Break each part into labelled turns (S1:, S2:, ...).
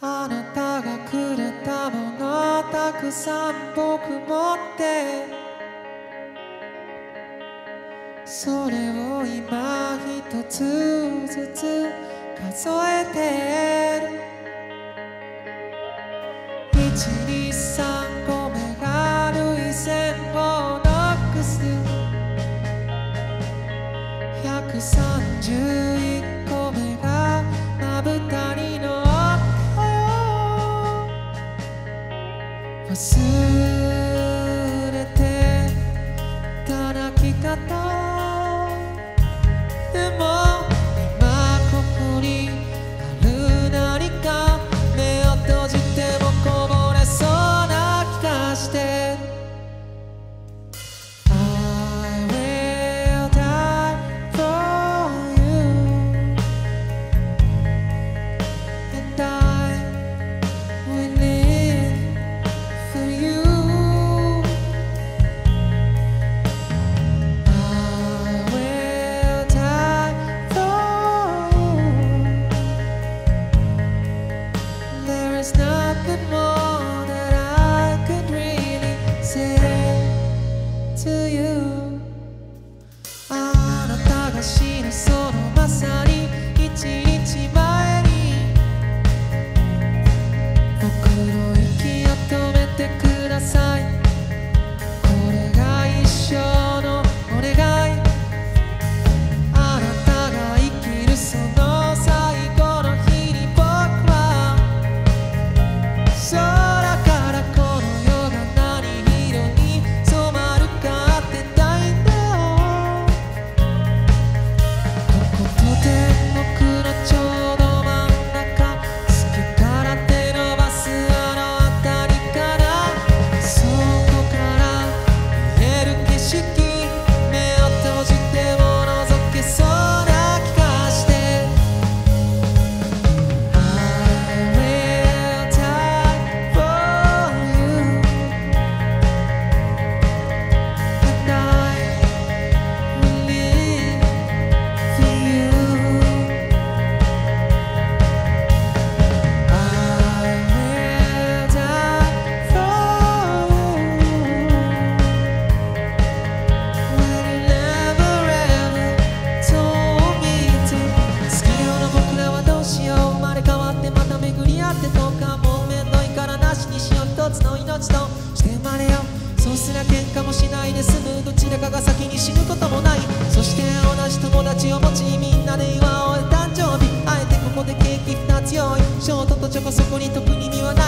S1: あなたがくれたものたくさん僕持って。それを今一つずつ数えてる。123 resgatar. É mais が先に死ぬこともない。そして同じ友達を持ちみんなで祝おう。誕生日あえてここでケーキ2つ用意。ショートとチョコそこに特に身はない。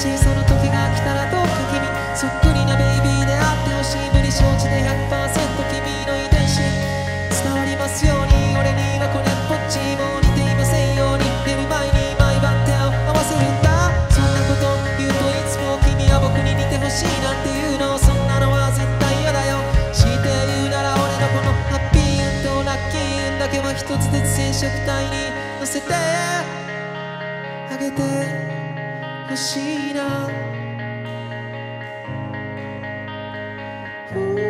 S1: 命その時が来たらどうそっくりなベイビーであってほしい無理承知で100%君の遺伝子伝わりますよ。うに俺にはこれっぽっちも似ていませんよ。うに寝る前に毎晩手を合わせるんだそんなこと言うといつも君は僕に似てほしいなんて言うのそんなのは絶対嫌だよ。強いて言うなら俺のこのハッピー運とラッキー運だけは一つずつ染色体に乗せてあげてほしいな Ooh.